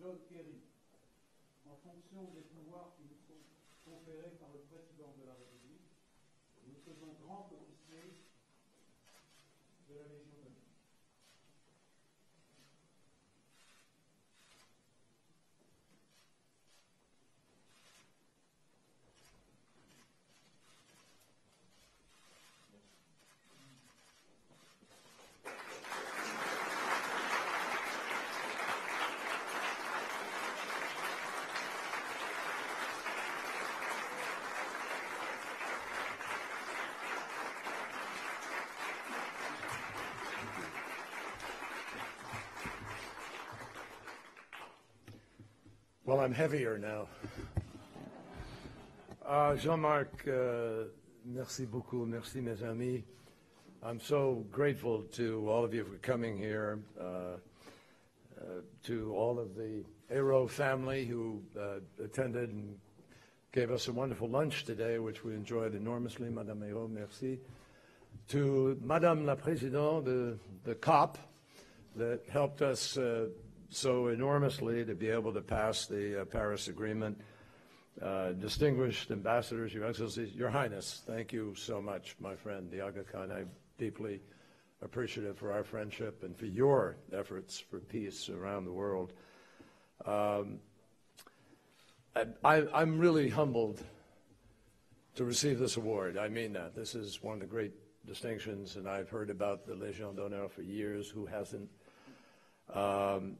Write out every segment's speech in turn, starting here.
John Kerry, en fonction des pouvoirs qui nous sont conférés par le président de la République, nous faisons grand officier de la Légion Well, I'm heavier now. Uh, Jean-Marc, uh, merci beaucoup, merci mes amis. I'm so grateful to all of you for coming here, uh, uh, to all of the Ayrault family who uh, attended and gave us a wonderful lunch today, which we enjoyed enormously. Madame Ayrault, merci. To Madame la Présidente, the, the COP, that helped us uh, so enormously to be able to pass the uh, Paris Agreement. Uh, distinguished ambassadors, Your Excellencies, Your Highness, thank you so much, my friend, the Aga Khan. I'm deeply appreciative for our friendship and for your efforts for peace around the world. Um, I, I'm really humbled to receive this award. I mean that. This is one of the great distinctions, and I've heard about the Légion d'honneur for years. Who hasn't? Um,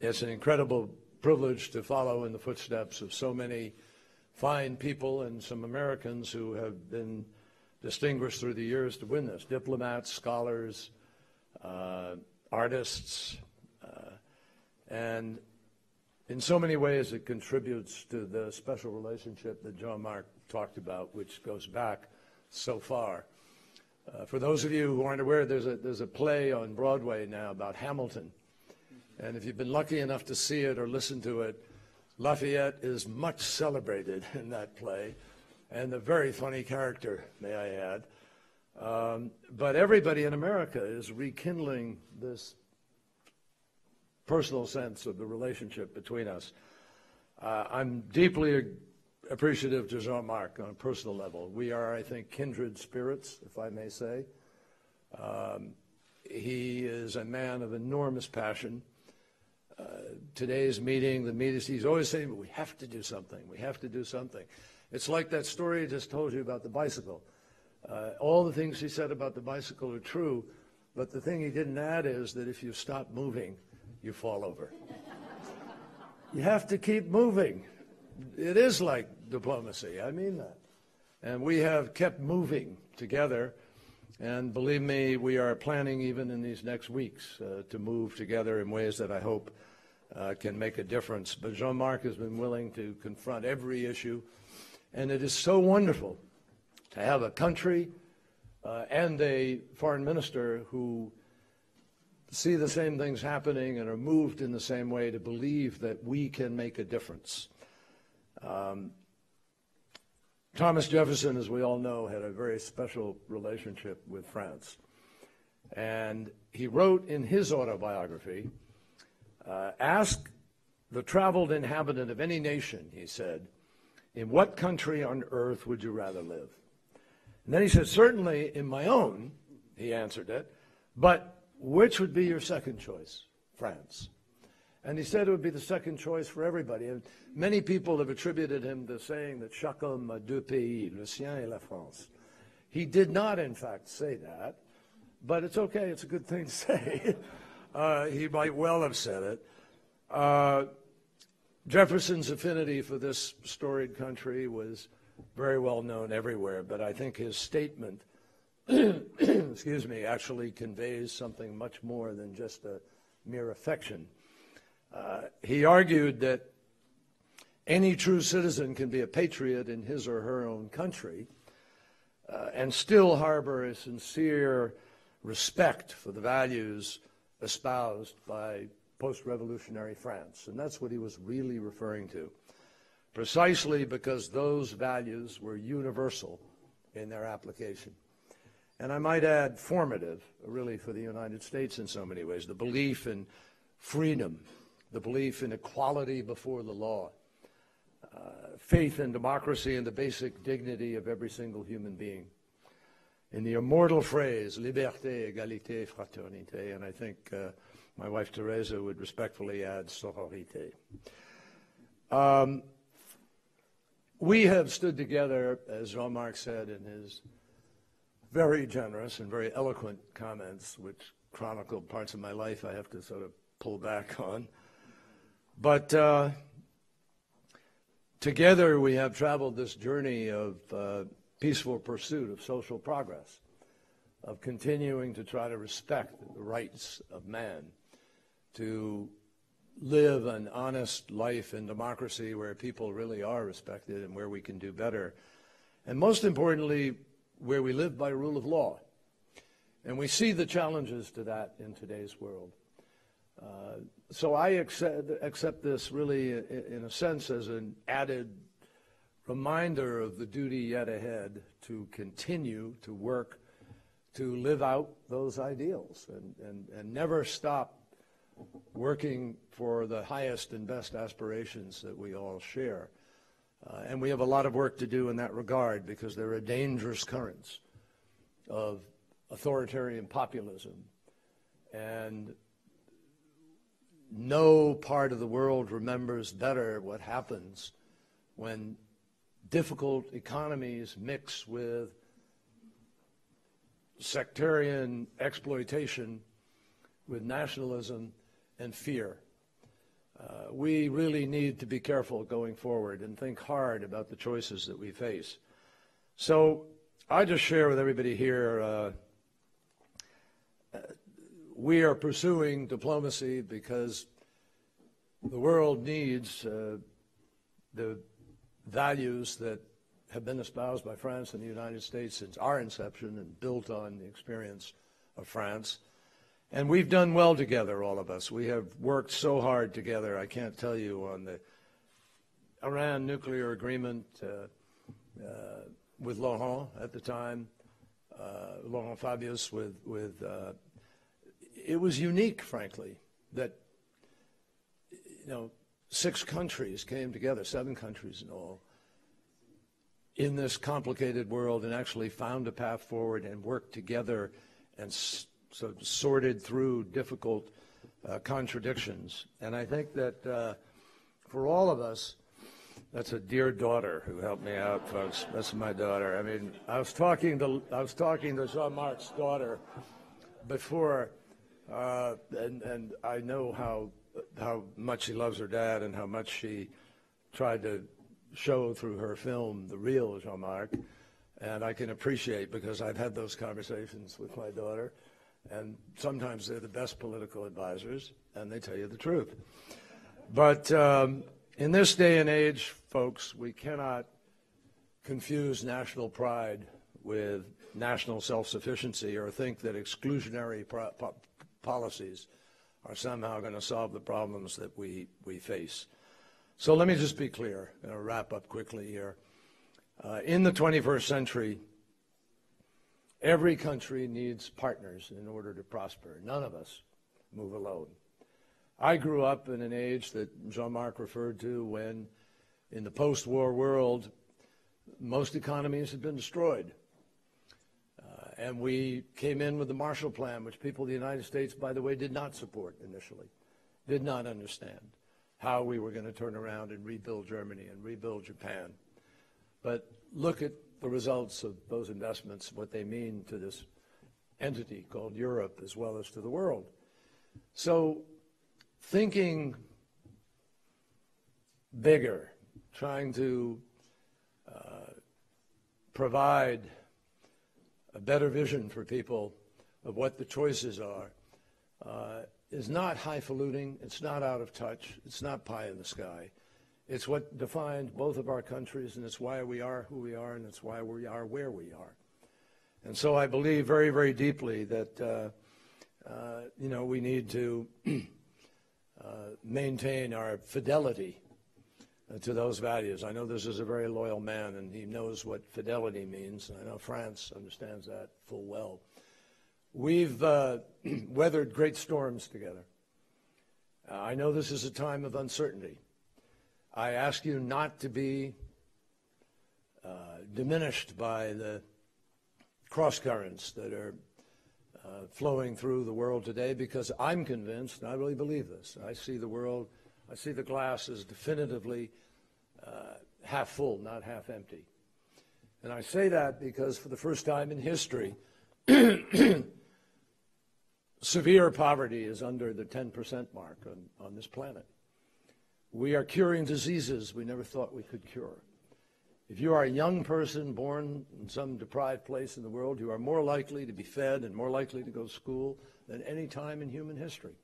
it's an incredible privilege to follow in the footsteps of so many fine people and some Americans who have been distinguished through the years to win this diplomats, scholars, uh, artists, uh, and in so many ways it contributes to the special relationship that Jean-Marc talked about, which goes back so far. Uh, for those of you who aren't aware, there's a, there's a play on Broadway now about Hamilton. And if you've been lucky enough to see it or listen to it, Lafayette is much celebrated in that play and a very funny character, may I add. Um, but everybody in America is rekindling this personal sense of the relationship between us. Uh, I'm deeply appreciative to Jean Marc on a personal level. We are, I think, kindred spirits, if I may say. Um, he is a man of enormous passion. Today's meeting, the meetings, he's always saying, we have to do something, we have to do something. It's like that story I just told you about the bicycle. Uh, all the things he said about the bicycle are true, but the thing he didn't add is that if you stop moving, you fall over. you have to keep moving. It is like diplomacy, I mean that. And we have kept moving together. And believe me, we are planning even in these next weeks uh, to move together in ways that I hope uh, can make a difference. But Jean Marc has been willing to confront every issue. And it is so wonderful to have a country uh, and a foreign minister who see the same things happening and are moved in the same way to believe that we can make a difference. Um, Thomas Jefferson, as we all know, had a very special relationship with France. And he wrote in his autobiography uh, Ask the traveled inhabitant of any nation, he said, in what country on earth would you rather live? And then he said, Certainly in my own, he answered it, but which would be your second choice? France. And he said it would be the second choice for everybody. And many people have attributed him to saying that homme a deux pays, le sien et la France. He did not, in fact, say that, but it's okay. It's a good thing to say. uh, he might well have said it. Uh, Jefferson's affinity for this storied country was very well known everywhere, but I think his statement, excuse me, actually conveys something much more than just a mere affection. Uh, he argued that any true citizen can be a patriot in his or her own country uh, and still harbor a sincere respect for the values espoused by post revolutionary France. And that's what he was really referring to, precisely because those values were universal in their application. And I might add, formative, really, for the United States in so many ways. The belief in freedom, the belief in equality before the law, uh, faith in democracy and the basic dignity of every single human being. In the immortal phrase, liberté, égalité, fraternité, and I think uh, my wife Teresa would respectfully add sororité. Um, we have stood together, as Jean Marc said in his very generous and very eloquent comments, which chronicled parts of my life I have to sort of pull back on. But uh, together we have traveled this journey of uh, peaceful pursuit of social progress, of continuing to try to respect the rights of man, to live an honest life in democracy where people really are respected and where we can do better. And most importantly, where we live by rule of law. And we see the challenges to that in today's world. So I accept, accept this really, in a sense, as an added reminder of the duty yet ahead to continue to work to live out those ideals and, and, and never stop working for the highest and best aspirations that we all share. Uh, and we have a lot of work to do in that regard because there are dangerous currents of authoritarian populism. And no part of the world remembers better what happens when difficult economies mix with sectarian exploitation, with nationalism and fear. Uh, we really need to be careful going forward and think hard about the choices that we face. So I just share with everybody here, uh, we are pursuing diplomacy because the world needs uh, the values that have been espoused by France and the United States since our inception and built on the experience of France. And we've done well together, all of us. We have worked so hard together. I can't tell you on the Iran nuclear agreement uh, uh, with Laurent at the time, uh, Laurent Fabius with, with uh, it was unique, frankly, that, you know, six countries came together, seven countries in all, in this complicated world and actually found a path forward and worked together and so sorted through difficult uh, contradictions. And I think that uh, for all of us, that's a dear daughter who helped me out, folks. That's my daughter. I mean, I was talking to I was talking to Jean-Marc's daughter before, uh, and and I know how how much she loves her dad and how much she tried to show through her film the real Jean-Marc. And I can appreciate because I've had those conversations with my daughter and sometimes they're the best political advisors, and they tell you the truth. But um, in this day and age, folks, we cannot confuse national pride with national self-sufficiency or think that exclusionary pro- policies are somehow going to solve the problems that we, we face. So let me just be clear, and wrap up quickly here. Uh, in the 21st century, Every country needs partners in order to prosper. None of us move alone. I grew up in an age that Jean-Marc referred to when, in the post-war world, most economies had been destroyed. And we came in with the Marshall Plan, which people in the United States, by the way, did not support initially, did not understand how we were going to turn around and rebuild Germany and rebuild Japan. But look at the results of those investments, what they mean to this entity called Europe as well as to the world. So thinking bigger, trying to uh, provide a better vision for people of what the choices are uh, is not highfalutin, it's not out of touch, it's not pie in the sky. It's what defined both of our countries, and it's why we are who we are, and it's why we are where we are. And so I believe very, very deeply that, uh, uh, you know, we need to uh, maintain our fidelity to those values. I know this is a very loyal man, and he knows what fidelity means. I know France understands that full well. We've uh, weathered great storms together. Uh, I know this is a time of uncertainty. I ask you not to be uh, diminished by the cross currents that are uh, flowing through the world today because I'm convinced, and I really believe this, I see the world, I see the glass as definitively uh, half full, not half empty. And I say that because for the first time in history, severe poverty is under the 10% mark on, on this planet. We are curing diseases we never thought we could cure. If you are a young person born in some deprived place in the world, you are more likely to be fed and more likely to go to school than any time in human history.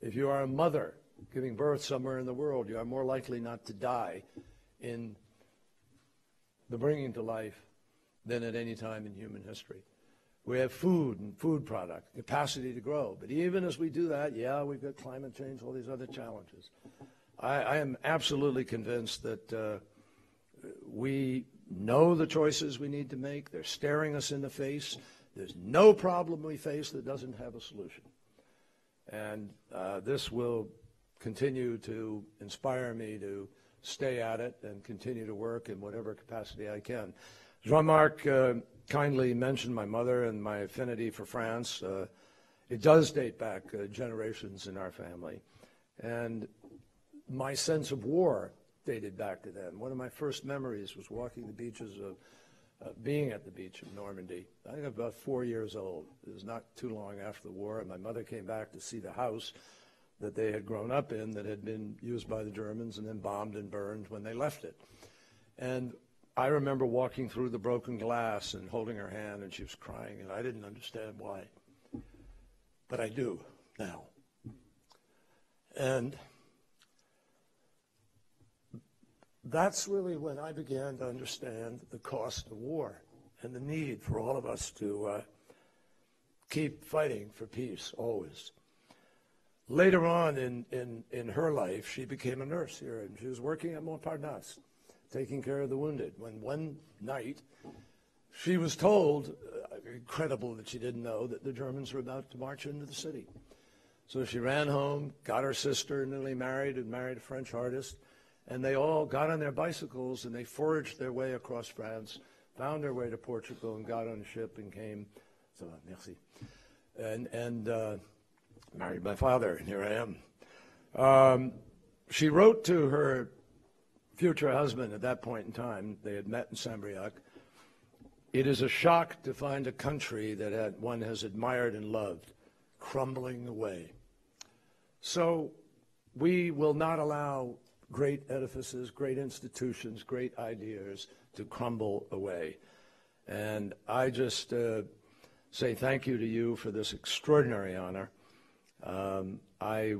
If you are a mother giving birth somewhere in the world, you are more likely not to die in the bringing to life than at any time in human history. We have food and food product, capacity to grow. But even as we do that, yeah, we've got climate change, all these other challenges. I, I am absolutely convinced that uh, we know the choices we need to make. They're staring us in the face. There's no problem we face that doesn't have a solution. And uh, this will continue to inspire me to stay at it and continue to work in whatever capacity I can. Jean-Marc uh, kindly mentioned my mother and my affinity for France. Uh, it does date back uh, generations in our family. And my sense of war dated back to then. One of my first memories was walking the beaches of, uh, being at the beach of Normandy. I think about four years old. It was not too long after the war, and my mother came back to see the house that they had grown up in that had been used by the Germans and then bombed and burned when they left it. And I remember walking through the broken glass and holding her hand, and she was crying, and I didn't understand why. But I do now. And that's really when I began to understand the cost of war and the need for all of us to uh, keep fighting for peace always. Later on in, in, in her life, she became a nurse here, and she was working at Montparnasse, taking care of the wounded. When one night, she was told, uh, incredible that she didn't know, that the Germans were about to march into the city. So she ran home, got her sister newly married, and married a French artist, and they all got on their bicycles and they foraged their way across France, found their way to Portugal, and got on a ship and came. So, merci. And, and uh, married my father, and here I am. Um, she wrote to her future husband at that point in time, they had met in Saint-Brieuc, it is a shock to find a country that had, one has admired and loved crumbling away. So we will not allow great edifices, great institutions, great ideas to crumble away. And I just uh, say thank you to you for this extraordinary honor. Um, I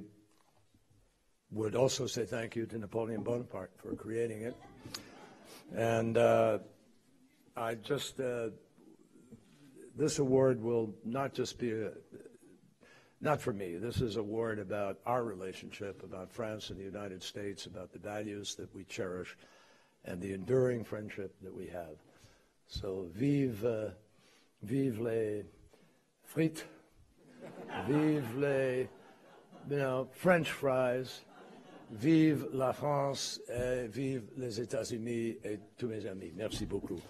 would also say thank you to Napoleon Bonaparte for creating it. And uh, I just, uh, this award will not just be a, not for me. This is a word about our relationship, about France and the United States, about the values that we cherish, and the enduring friendship that we have. So vive, uh, vive les frites, vive les, you French fries, vive la France, et vive les États-Unis et tous mes amis. Merci beaucoup.